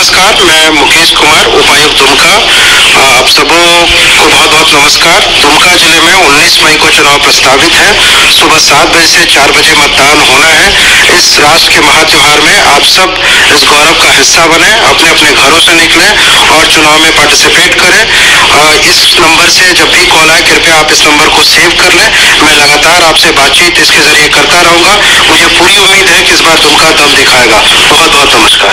नमस्कार, मैं मुकेश कुमार, उपायुक्त दुमका। आप सबों को बहुत बहुत नमस्कार। दुमका ज़िले में 19 मई को चुनाव प्रस्तावित है। सुबह सात बजे से चार बजे मतदान होना है। इस राष्ट्र के महात्योहार में आप सब इस गौरव का हिस्सा बने अपने अपने घरों से निकले और चुनाव में पार्टिसिपेट करें। इस नंबर से जब भी कॉल आए, कृपया आप इस नंबर को सेव कर लें। मैं लगातार आपसे बातचीत इसके ज़रिए करता रहूँगा। मुझे पूरी उम्मीद है कि इस बार दुमका दम दिखाएगा। बहुत बहुत नमस्कार।